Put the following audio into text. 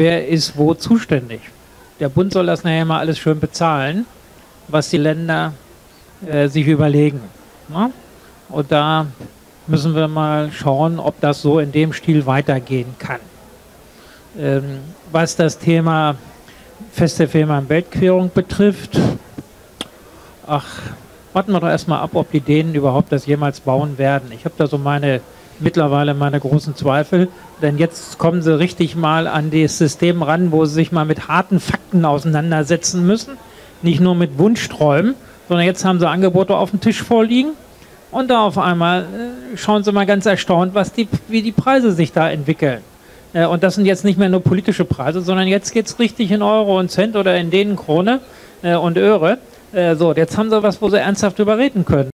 wer ist wo zuständig. Der Bund soll das nachher mal alles schön bezahlen, was die Länder äh, sich überlegen. Ne? Und da müssen wir mal schauen, ob das so in dem Stil weitergehen kann. Ähm, was das Thema feste Fehmarn-Weltquerung betrifft, ach, warten wir doch erstmal ab, ob die Dänen überhaupt das jemals bauen werden. Ich habe da so meine mittlerweile meine großen Zweifel, denn jetzt kommen sie richtig mal an das System ran, wo sie sich mal mit harten Fakten auseinandersetzen müssen, nicht nur mit Wunschträumen, sondern jetzt haben sie Angebote auf dem Tisch vorliegen und da auf einmal äh, schauen sie mal ganz erstaunt, was die, wie die Preise sich da entwickeln. Äh, und das sind jetzt nicht mehr nur politische Preise, sondern jetzt geht es richtig in Euro und Cent oder in denen Krone äh, und Öre. So, jetzt haben sie was, wo sie ernsthaft drüber reden können.